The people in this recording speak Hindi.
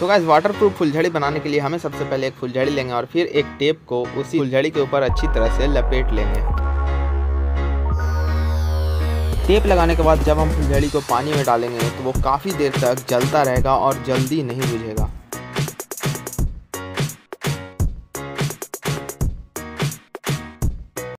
तो गाइज़ वाटर प्रूफ फुलझड़ी बनाने के लिए हमें सबसे पहले एक फुलझड़ी लेंगे और फिर एक टेप को उसी फुलझड़ी के ऊपर अच्छी तरह से लपेट लेंगे। टेप लगाने के बाद जब हम फुलझड़ी को पानी में डालेंगे तो वो काफ़ी देर तक जलता रहेगा और जल्दी नहीं बुझेगा।